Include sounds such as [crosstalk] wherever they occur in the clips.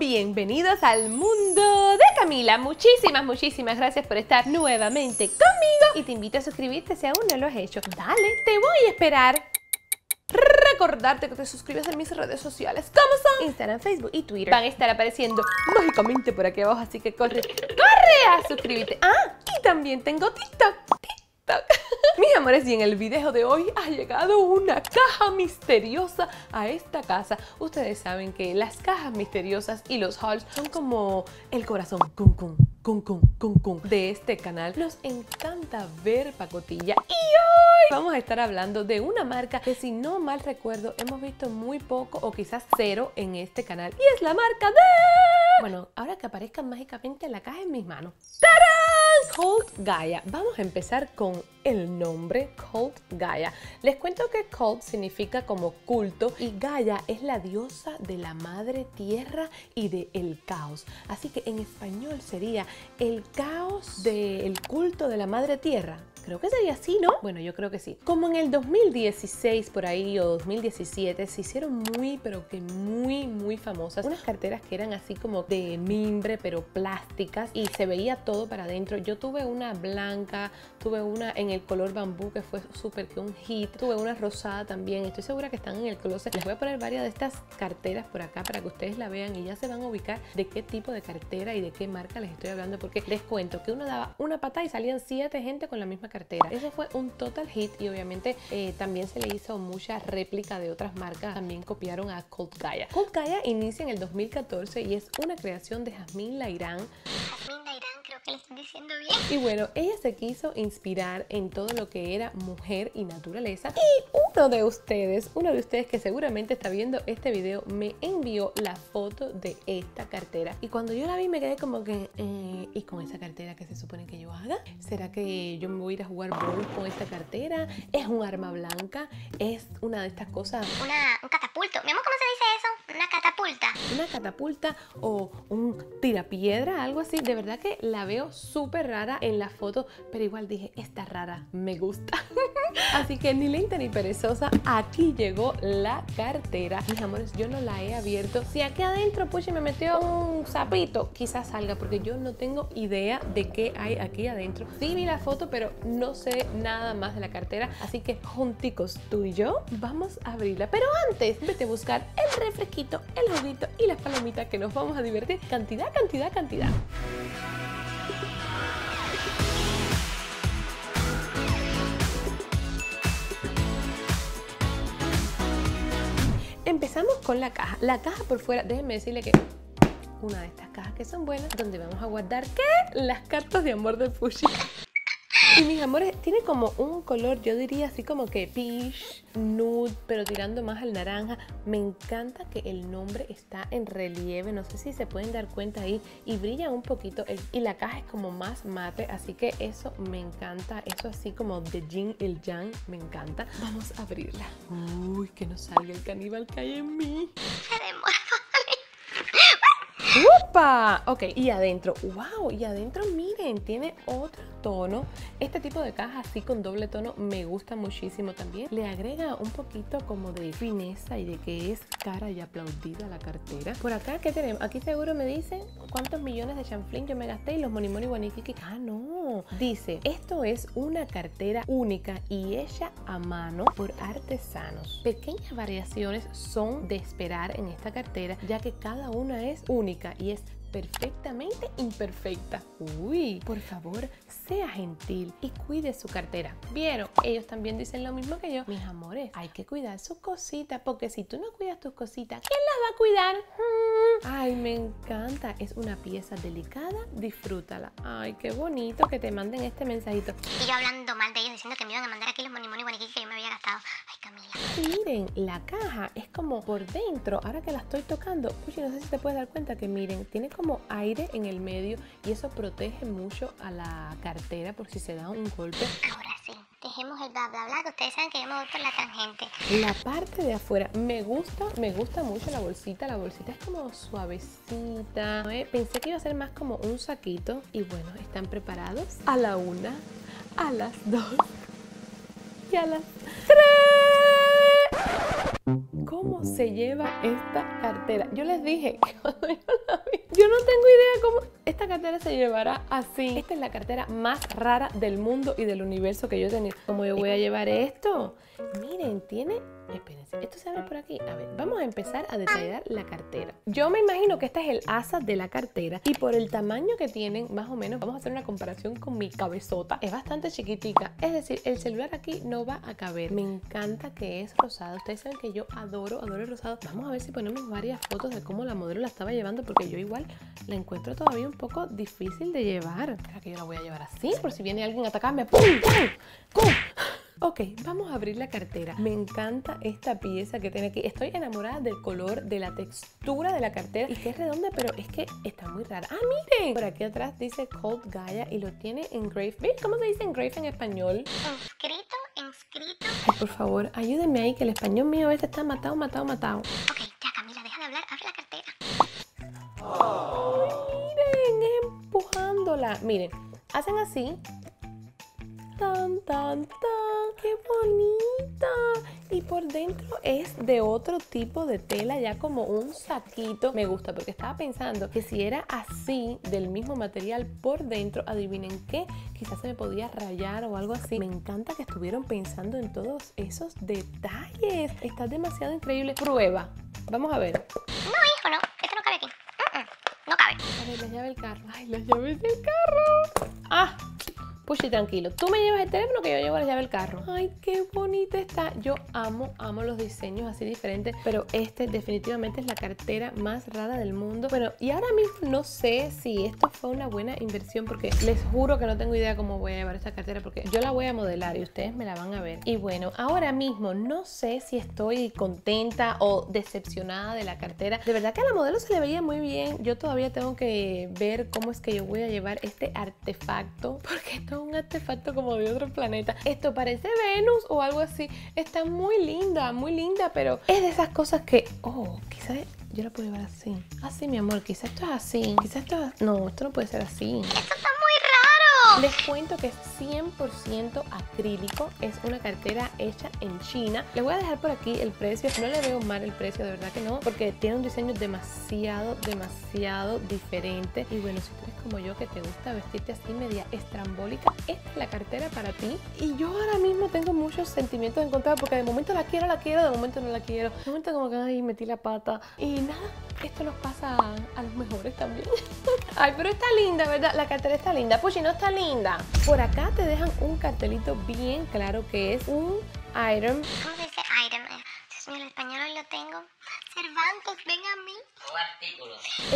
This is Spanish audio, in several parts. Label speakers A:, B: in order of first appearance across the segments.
A: bienvenidos al mundo de Camila. Muchísimas, muchísimas gracias por estar nuevamente conmigo y te invito a suscribirte si aún no lo has hecho. Dale, te voy a esperar. Recordarte que te suscribes en mis redes sociales, como son Instagram, Facebook y Twitter. Van a estar apareciendo mágicamente por aquí abajo, así que corre, corre a suscribirte. Ah, y también tengo TikTok. Amores, y en el video de hoy ha llegado una caja misteriosa a esta casa. Ustedes saben que las cajas misteriosas y los hauls son como el corazón cum, cum, cum, cum, cum, cum, de este canal. Nos encanta ver pacotilla y hoy vamos a estar hablando de una marca que si no mal recuerdo hemos visto muy poco o quizás cero en este canal y es la marca de... Bueno, ahora que aparezcan mágicamente la caja en mis manos. ¡Tarán! Gaia. Vamos a empezar con el nombre Cult Gaia. Les cuento que Cult significa como culto y Gaia es la diosa de la madre tierra y del el caos. Así que en español sería el caos del culto de la madre tierra. Creo que sería así, ¿no? Bueno, yo creo que sí. Como en el 2016 por ahí o 2017 se hicieron muy, pero que muy, muy famosas unas carteras que eran así como de mimbre, pero plásticas y se veía todo para adentro. Yo tuve una blanca, tuve una en el color bambú que fue súper que un hit, tuve una rosada también. Estoy segura que están en el closet. Les voy a poner varias de estas carteras por acá para que ustedes la vean y ya se van a ubicar de qué tipo de cartera y de qué marca les estoy hablando porque les cuento que uno daba una patada y salían siete gente con la misma cartera. Ese fue un total hit y obviamente eh, también se le hizo mucha réplica de otras marcas. También copiaron a Colt Gaia. Colt Gaia inicia en el 2014 y es una creación de Jasmine Lairán.
B: Que le estoy diciendo bien.
A: Y bueno, ella se quiso inspirar en todo lo que era mujer y naturaleza. Y uno de ustedes, uno de ustedes que seguramente está viendo este video, me envió la foto de esta cartera. Y cuando yo la vi me quedé como que, eh, ¿y con esa cartera qué se supone que yo haga? ¿Será que yo me voy a ir a jugar bolos con esta cartera? ¿Es un arma blanca? ¿Es una de estas cosas?
B: Una, un catapulto. Mi amor, ¿cómo se dice eso? Una catapulta.
A: una catapulta o un tirapiedra, algo así. De verdad que la veo súper rara en la foto, pero igual dije, esta rara, me gusta. [laughs] así que ni lenta ni perezosa, aquí llegó la cartera. Mis amores, yo no la he abierto. Si aquí adentro, pucha, me metió un sapito, quizás salga, porque yo no tengo idea de qué hay aquí adentro. Sí vi la foto, pero no sé nada más de la cartera. Así que junticos, tú y yo, vamos a abrirla. Pero antes, vete a buscar el refresquito, el juguito y las palomitas que nos vamos a divertir. Cantidad, cantidad, cantidad. Empezamos con la caja. La caja por fuera, déjenme decirle que una de estas cajas que son buenas, donde vamos a guardar ¿qué? Las cartas de amor de Fushi. Y mis amores, tiene como un color, yo diría así como que peach, nude, pero tirando más al naranja. Me encanta que el nombre está en relieve, no sé si se pueden dar cuenta ahí, y brilla un poquito. el- y la caja es como más mate, así que eso me encanta. Eso así como de Jin el Yang, me encanta. Vamos a abrirla. Uy, que no salga el caníbal que hay en mí. ¡Upa! Ok, y adentro, wow, y adentro miren, tiene otro tono. Este tipo de caja así con doble tono me gusta muchísimo también. Le agrega un poquito como de fineza y de que es cara y aplaudida la cartera. Por acá, ¿qué tenemos? Aquí seguro me dicen cuántos millones de chanflín yo me gasté y los monimoni guaniquiqui. Ah, no. Dice, esto es una cartera única y hecha a mano por artesanos. Pequeñas variaciones son de esperar en esta cartera, ya que cada una es única y es perfectamente imperfecta. Uy, por favor, sea gentil y cuide su cartera. ¿Vieron? Ellos también dicen lo mismo que yo. Mis amores, hay que cuidar sus cositas, porque si tú no cuidas tus cositas, ¿quién las va a cuidar? Hmm. Ay, me encanta. Es una pieza delicada, disfrútala. Ay, qué bonito que te manden este mensajito.
B: Y yo hablando mal de ellos, diciendo que me iban a mandar aquí los monimoni guaniquis que yo me había gastado. Ay, Camila.
A: Miren, la caja es como por dentro. Ahora que la estoy tocando, puchi, no sé si te puedes dar cuenta que miren, tiene como aire en el medio y eso protege mucho a la cartera por si se da un golpe.
B: Ahora el bla bla bla, que ustedes saben que yo me voy por la tangente.
A: La parte de afuera me gusta, me gusta mucho la bolsita. La bolsita es como suavecita. ¿eh? Pensé que iba a ser más como un saquito. Y bueno, ¿están preparados? A la una, a las dos y a las tres. ¿Cómo se lleva esta cartera? Yo les dije [laughs] cuando yo la vi, yo no tengo idea cómo esta cartera se llevará así. Esta es la cartera más rara del mundo y del universo que yo he tenido. ¿Cómo yo voy a llevar esto? Miren, tiene Espérense, esto se abre por aquí. A ver, vamos a empezar a detallar la cartera. Yo me imagino que este es el asa de la cartera y por el tamaño que tienen, más o menos, vamos a hacer una comparación con mi cabezota. Es bastante chiquitica, es decir, el celular aquí no va a caber. Me encanta que es rosado. Ustedes saben que yo adoro, adoro el rosado. Vamos a ver si ponemos varias fotos de cómo la modelo la estaba llevando porque yo igual la encuentro todavía un poco difícil de llevar. Creo que yo la voy a llevar así por si viene alguien a atacarme. ¡Pum! ¡Pum! ¡Pum! Ok, vamos a abrir la cartera. Me encanta esta pieza que tiene aquí. Estoy enamorada del color, de la textura de la cartera y que es redonda, pero es que está muy rara. ¡Ah, miren! Por aquí atrás dice Cold Gaia y lo tiene engraved. ¿Ven cómo se dice engraved en español?
B: Inscrito,
A: Ay, por favor, ayúdenme ahí que el español mío a veces está matado, matado, matado.
B: Ok, ya Camila, deja de hablar, abre la cartera.
A: Miren, empujándola. Miren, hacen así. Tan, tan, tan. ¡Qué bonita! Y por dentro es de otro tipo de tela, ya como un saquito. Me gusta porque estaba pensando que si era así, del mismo material por dentro, adivinen qué, quizás se me podía rayar o algo así. Me encanta que estuvieron pensando en todos esos detalles. Está demasiado increíble. Prueba. Vamos a ver.
B: No, hijo, no. Esto no cabe aquí. Mm, mm, No cabe.
A: A ver, la llave del carro. Ay, las llaves del carro. Ah, Pushy, tranquilo. Tú me llevas el teléfono que yo llevo la llave del carro. Ay, qué bonita está. Yo amo, amo los diseños así diferentes, pero este definitivamente es la cartera más rara del mundo. Bueno, y ahora mismo no sé si esto fue una buena inversión porque les juro que no tengo idea cómo voy a llevar esta cartera porque yo la voy a modelar y ustedes me la van a ver. Y bueno, ahora mismo no sé si estoy contenta o decepcionada de la cartera. De verdad que a la modelo se le veía muy bien. Yo todavía tengo que ver cómo es que yo voy a llevar este artefacto [laughs] porque esto es un artefacto como de otro planeta. Esto parece Venus o algo así. Está muy linda, muy linda, pero es de esas cosas que, oh, quizás yo la puedo llevar así. Así, mi amor, quizás esto es así. Quizás esto es... No, esto no puede ser así.
B: Esto está muy raro.
A: Les cuento que es 100% acrílico, es una cartera hecha en China. Les voy a dejar por aquí el precio, no le veo mal el precio, de verdad que no, porque tiene un diseño demasiado, demasiado diferente. Y bueno, si tú como yo que te gusta vestirte así media estrambólica, esta es la cartera para ti. Y yo ahora mismo tengo muchos sentimientos encontrados porque de momento la quiero, la quiero, de momento no la quiero. De momento como que, ay, metí la pata. Y nada, esto nos pasa a, a los mejores también. [laughs] ay, pero está linda, ¿verdad? La cartera está linda. Puchi, no está linda. Por acá te dejan un cartelito bien claro que es un item.
B: ¿Cómo se dice item? Eh, Dios mío, el español hoy lo tengo. Cervantes, ven a mí.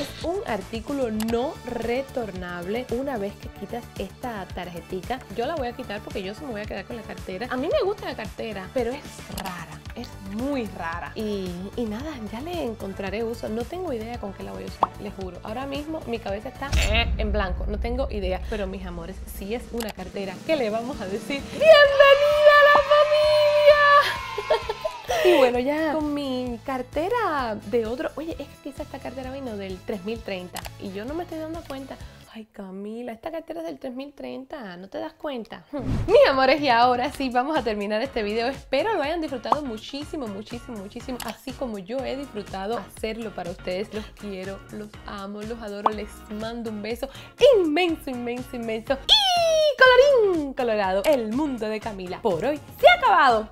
A: Es un artículo no retornable una vez que quitas esta tarjetita. Yo la voy a quitar porque yo se me voy a quedar con la cartera. A mí me gusta la cartera, pero es rara. Es muy rara. Y, y nada, ya le encontraré uso. No tengo idea con qué la voy a usar, les juro. Ahora mismo mi cabeza está en blanco. No tengo idea. Pero mis amores, si es una cartera, ¿qué le vamos a decir? ¡Bienvenida Y bueno, ya [laughs] con mi cartera de otro. Oye, es que quizá esta cartera vino del 3030 y yo no me estoy dando cuenta. Ay, Camila, esta cartera es del 3030, ¿no te das cuenta? Mis amores, y ahora sí vamos a terminar este video. Espero lo hayan disfrutado muchísimo, muchísimo, muchísimo, así como yo he disfrutado hacerlo para ustedes. Los quiero, los amo, los adoro, les mando un beso inmenso, inmenso, inmenso. Y colorín colorado, el mundo de Camila por hoy se ha acabado.